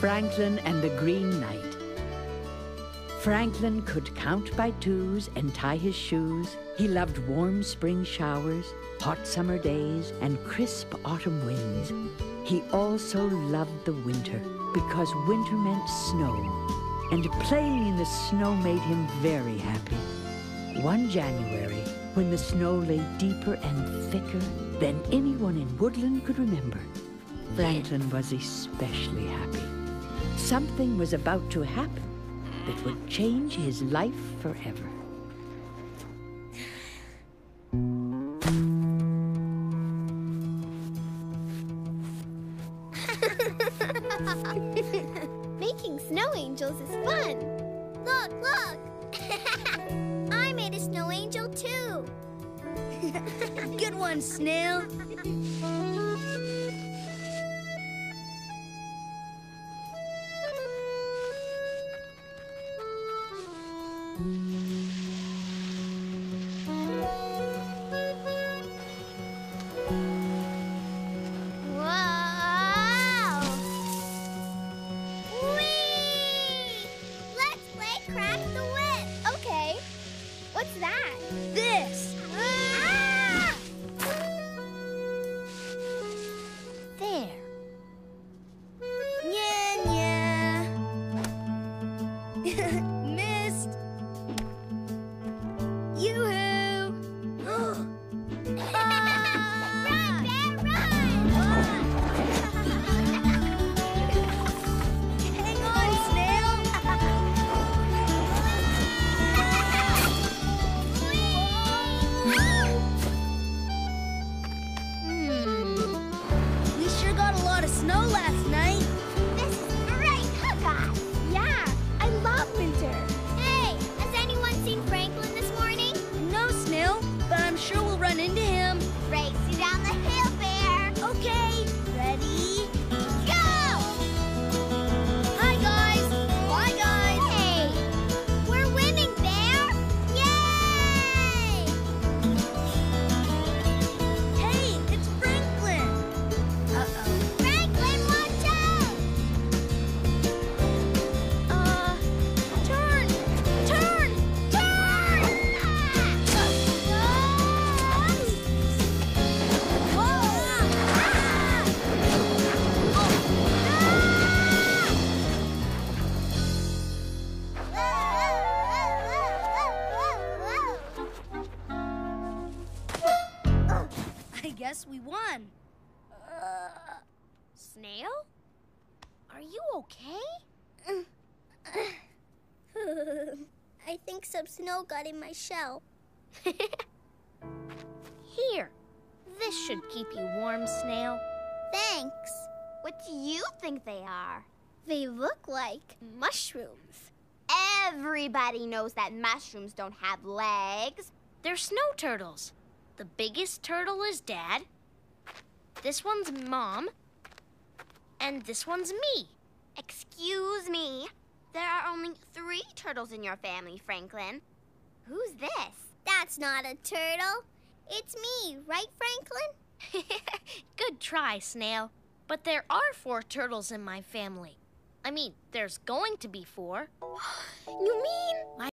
Franklin and the Green Knight. Franklin could count by twos and tie his shoes. He loved warm spring showers, hot summer days, and crisp autumn winds. He also loved the winter because winter meant snow, and playing in the snow made him very happy. One January, when the snow lay deeper and thicker than anyone in Woodland could remember, Franklin was especially happy. Something was about to happen that would change his life forever. Making snow angels is fun. Look, look. I made a snow angel too. Good one, Snail. Música I guess we won. Uh, snail? Are you okay? I think some snow got in my shell. Here, this should keep you warm, Snail. Thanks. What do you think they are? They look like mushrooms. Everybody knows that mushrooms don't have legs. They're snow turtles. The biggest turtle is Dad. This one's Mom. And this one's me. Excuse me. There are only three turtles in your family, Franklin. Who's this? That's not a turtle. It's me, right, Franklin? Good try, Snail. But there are four turtles in my family. I mean, there's going to be four. You mean